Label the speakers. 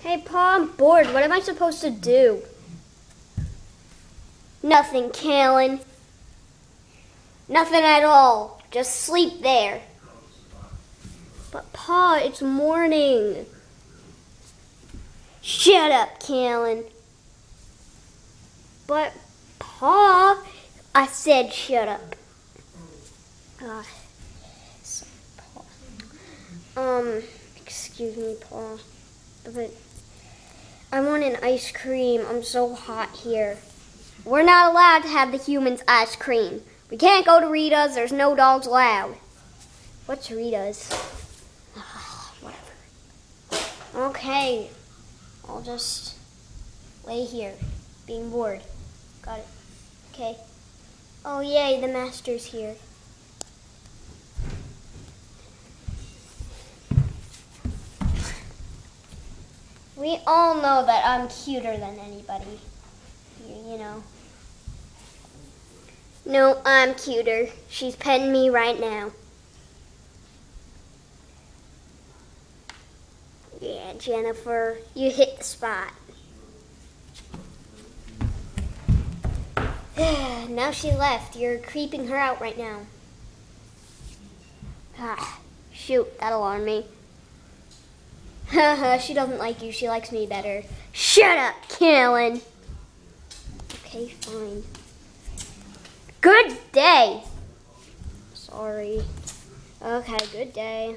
Speaker 1: Hey, Pa, I'm bored. What am I supposed to do? Nothing, Kalen. Nothing at all. Just sleep there. But, Pa, it's morning. Shut up, Kalen. But, Pa, I said shut up. Uh. Um, excuse me, Pa. But I want an ice cream. I'm so hot here. We're not allowed to have the humans ice cream. We can't go to Rita's. There's no dogs allowed. What's Rita's? Whatever. Okay. I'll just lay here, being bored. Got it. Okay. Oh, yay, the master's here. We all know that I'm cuter than anybody here, you know. No, I'm cuter. She's petting me right now. Yeah, Jennifer, you hit the spot. now she left. You're creeping her out right now. Ah, shoot, that alarmed me. She doesn't like you. She likes me better. Shut up, Kalen. Okay, fine. Good day. Sorry. Okay, good day.